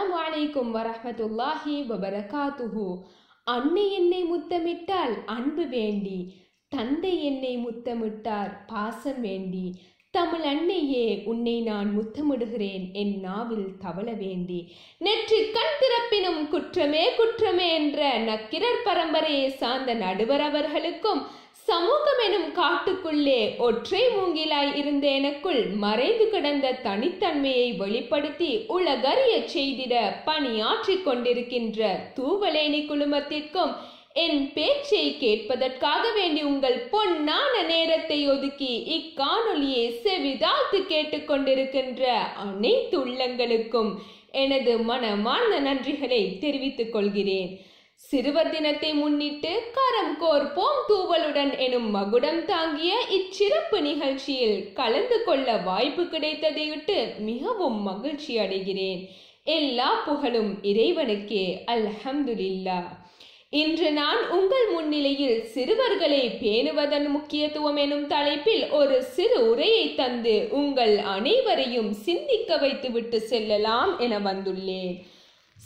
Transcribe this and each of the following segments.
அஸ்ஸலாமு அலைக்கும் வரஹ்மத்துல்லாஹி வபரகாத்துஹு. அன்னை என்னை முத்தமிட்டால் அன்பு வேண்டி தந்தை என்னை முத்தமிட்டார் பாசம் வேண்டி தமிழ் அன்னையே உன்னை நான் முத்தமிடுகிறேன் என் நாவில் தவள வேண்டி. நெற்றி கண் திறப்பினும் குற்றமே குற்றமே என்ற நக்கிரர் பரம்பரையை சார்ந்த நடுவர் அவர்களுக்கும் சமூகம் எனும் காட்டுக்குள்ளே ஒற்றை மூங்கிலாய் இருந்த எனக்குள் மறைந்து கிடந்த தனித்தன்மையை வெளிப்படுத்தி உலகறிய செய்திட பணியாற்றிக் கொண்டிருக்கின்ற தூவலேனி குழுமத்திற்கும் என் பேச்சை கேட்பதற்காக வேண்டி உங்கள் பொன்னான நேரத்தை ஒதுக்கி இக்காணொலியை செவிதாத்து கேட்டுக்கொண்டிருக்கின்ற அனைத்து உள்ளங்களுக்கும் எனது மனமார்ந்த நன்றிகளை தெரிவித்துக் கொள்கிறேன். சிறுவர் தினத்தை முன்னிட்டு கரம் கோர்ப்போம் தூவலுடன் எனும் மகுடம் தாங்கிய இச்சிறப்பு நிகழ்ச்சியில் கலந்து கொள்ள வாய்ப்பு கிடைத்ததையிட்டு மிகவும் மகிழ்ச்சி அடைகிறேன். எல்லா புகழும் இறைவனுக்கே அல்ஹம்துலில்லா இன்று நான் உங்கள் முன்னிலையில் சிறுவர்களை பேணுவதன் முக்கியத்துவம் எனும் தலைப்பில் ஒரு சிறு உரையை தந்து உங்கள் அனைவரையும் சிந்திக்க வைத்துவிட்டு செல்லலாம் என வந்துள்ளேன்.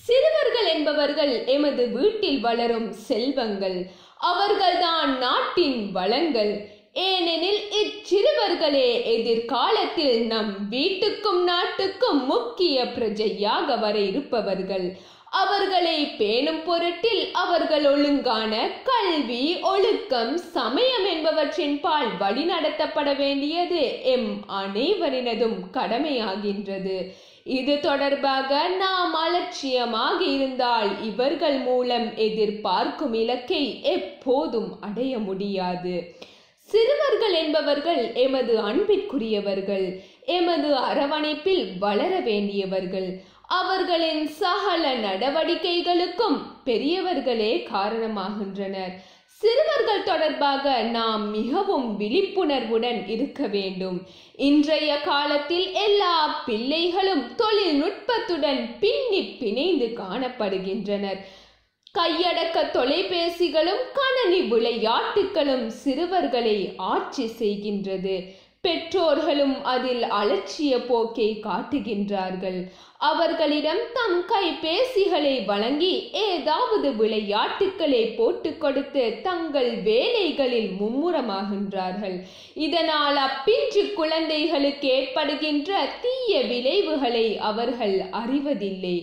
சிறுவர்கள் என்பவர்கள் எமது வீட்டில் வளரும் செல்வங்கள். அவர்கள்தான் நாட்டின் வளங்கள். ஏனெனில் இச்சிறுவர்களே எதிர்காலத்தில் நம் வீட்டுக்கும் நாட்டுக்கும் முக்கிய பிரஜையாக வர இருப்பவர்கள். அவர்களை பேணும் பொருட்டில் அவர்கள் ஒழுங்கான கல்வி ஒழுக்கம் சமயம் என்பவற்றின் பால் வழிநடத்தப்பட வேண்டியது எம் அனைவரினதும் கடமையாகின்றது. இது தொடர்பாக நாம் அலட்சியமாக இருந்தால் இவர்கள் மூலம் எதிர்பார்க்கும் இலக்கை எப்போதும் அடைய முடியாது. சிறுவர்கள் என்பவர்கள் எமது அன்பிற்குரியவர்கள் எமது அரவணைப்பில் வளர வேண்டியவர்கள். அவர்களின் சகல நடவடிக்கைகளுக்கும் பெரியவர்களே காரணமாகின்றனர். சிறுவர்கள் தொடர்பாக நாம் மிகவும் விழிப்புணர்வுடன் இருக்க வேண்டும். இன்றைய காலத்தில் எல்லா பிள்ளைகளும் தொழில்நுட்பத்துடன் பின்னி பிணைந்து காணப்படுகின்றனர். கையடக்க தொலைபேசிகளும் கணனி விளையாட்டுகளும் சிறுவர்களை ஆட்சி செய்கின்றது. பெற்றோர்களும் அதில் அலட்சிய போக்கை காட்டுகின்றார்கள். அவர்களிடம் தம் கைபேசிகளை வழங்கி ஏதாவது விளையாட்டுக்களை போட்டு கொடுத்து தங்கள் வேலைகளில் மும்முரமாகின்றார்கள். இதனால் அப்பின்று குழந்தைகளுக்கு ஏற்படுகின்ற தீய விளைவுகளை அவர்கள் அறிவதில்லை.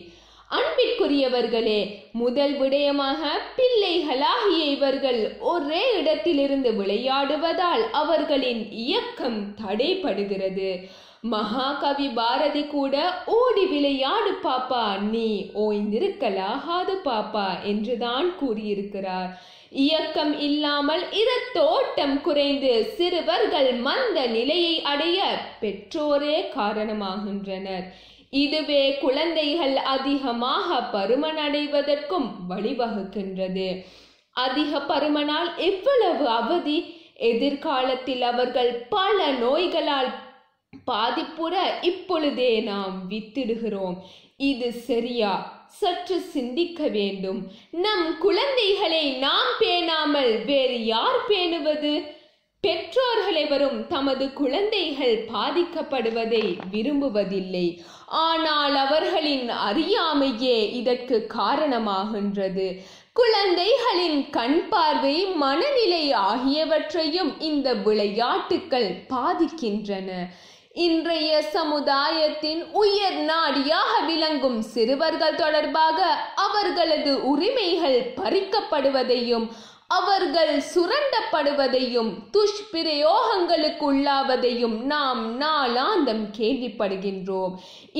அன்பிற்குரியவர்களே முதல் விடயமாக பிள்ளைகளாகிய இவர்கள் ஒரே இடத்திலிருந்து விளையாடுவதால் அவர்களின் இயக்கம் தடைப்படுகிறது மகாகவி பாரதி கூட ஓடி விளையாடு பாப்பா நீ ஓய்ந்திருக்கலாகாது பாப்பா என்றுதான் கூறியிருக்கிறார். இயக்கம் இல்லாமல் இரத்தோட்டம் குறைந்து சிறுவர்கள் மந்த நிலையை அடைய பெற்றோரே காரணமாகின்றனர். இதுவே குழந்தைகள் அதிகமாக பருமன் அடைவதற்கும் வழிவகுக்கின்றது. அதிக பருமனால் எவ்வளவு அவதி? எதிர்காலத்தில் அவர்கள் பல நோய்களால் பாதிப்புற இப்பொழுதே நாம் வித்திடுகிறோம். இது சரியா? சற்று சிந்திக்க வேண்டும். நம் குழந்தைகளை நாம் பேணாமல் வேறு யார் பேணுவது? பெற்றோர்களை வரும் தமது குழந்தைகள் பாதிக்கப்படுவதை விரும்புவதில்லை. ஆனால் அவர்களின் அறியாமையே இதற்கு காரணமாகின்றது. குழந்தைகளின் கண் பார்வை மனநிலை ஆகியவற்றையும் இந்த விளையாட்டுக்கள் பாதிக்கின்றன. இன்றைய சமுதாயத்தின் உயர் நாடியாக விளங்கும் சிறுவர்கள் தொடர்பாக அவர்களது உரிமைகள் பறிக்கப்படுவதையும் அவர்கள் சுரண்டப்படுவதையும் துஷ்பிரயோகங்களுக்குள்ளாவதையும் நாம் நாளாந்தம் கேள்விப்படுகின்றோம்.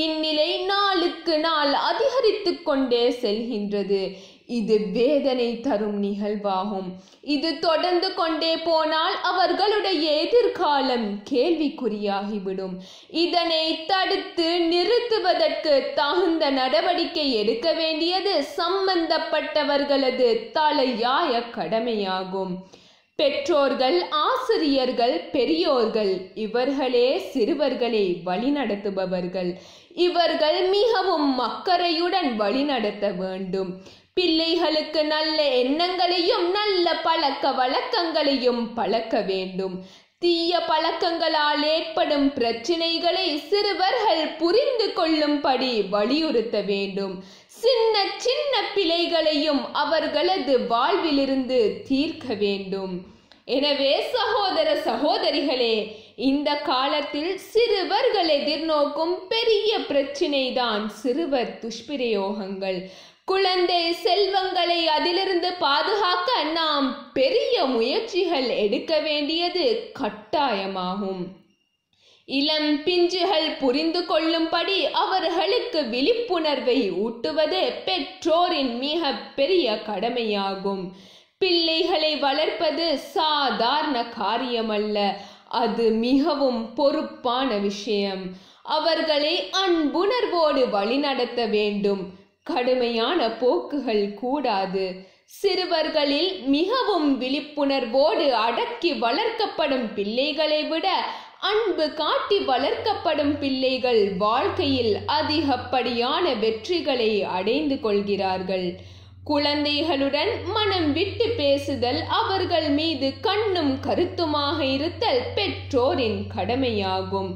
இந்நிலை நாளுக்கு நாள் அதிகரித்து கொண்டே செல்கின்றது. இது வேதனை தரும் நிகழ்வாகும். இது தொடர்ந்து கொண்டே போனால் அவர்களுடைய எதிர்காலம் கேள்விக்குறியாகிவிடும். இதனை தடுத்து நிறுத்துவதற்கு தகுந்த நடவடிக்கை எடுக்க வேண்டியது சம்பந்தப்பட்டவர்களது தலையாய கடமையாகும். பெற்றோர்கள் ஆசிரியர்கள் பெரியோர்கள் இவர்களே சிறுவர்களை வழிநடத்துபவர்கள். இவர்கள் மிகவும் அக்கறையுடன் வழிநடத்த வேண்டும். பிள்ளைகளுக்கு நல்ல எண்ணங்களையும் நல்ல பழக்க வழக்கங்களையும் பழக்க வேண்டும். தீய பழக்கங்களால் ஏற்படும் பிரச்சினைகளை சிறுவர்கள் புரிந்து கொள்ளும்படி வலியுறுத்த வேண்டும். சின்ன சின்ன பிழைகளையும் அவர்களது வாழ்விலிருந்து தீர்க்க வேண்டும். எனவே சகோதர சகோதரிகளே இந்த காலத்தில் சிறுவர்கள் எதிர்நோக்கும் பெரிய பிரச்சினைதான் சிறுவர் துஷ்பிரயோகங்கள். குழந்தை செல்வங்களை அதிலிருந்து பாதுகாக்க நாம் பெரிய முயற்சிகள் எடுக்க வேண்டியது கட்டாயமாகும். இளம் பிஞ்சுகள் புரிந்து கொள்ளும்படி அவர்களுக்கு விழிப்புணர்வை ஊட்டுவது பெற்றோரின் மிக பெரிய கடமையாகும். பிள்ளைகளை வளர்ப்பது சாதாரண காரியமல்ல அது மிகவும் பொறுப்பான விஷயம். அவர்களை அன்புணர்வோடு வழிநடத்த வேண்டும். கடுமையான போக்குகள் கூடாது. சிறுவர்களில் மிகவும் விழிப்புணர்வோடு அடக்கி வளர்க்கப்படும் பிள்ளைகளை விட அன்பு காட்டி வளர்க்கப்படும் பிள்ளைகள் வாழ்க்கையில் அதிகப்படியான வெற்றிகளை அடைந்து கொள்கிறார்கள். குழந்தைகளுடன் மனம் விட்டு பேசுதல் அவர்கள் மீது கண்ணும் கருத்துமாக இருத்தல் பெற்றோரின் கடமையாகும்.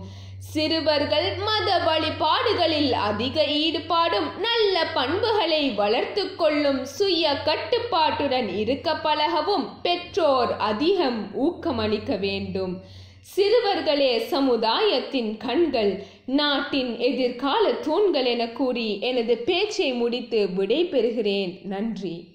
சிறுவர்கள் மத வழிபாடுகளில் அதிக ஈடுபாடும் நல்ல பண்புகளை வளர்த்து கொள்ளும் சுய கட்டுப்பாட்டுடன் இருக்க பழகவும் பெற்றோர் அதிகம் ஊக்கமளிக்க வேண்டும். சிறுவர்களே சமுதாயத்தின் கண்கள் நாட்டின் எதிர்கால தூண்கள் என கூறி எனது பேச்சை முடித்து விடைபெறுகிறேன். நன்றி.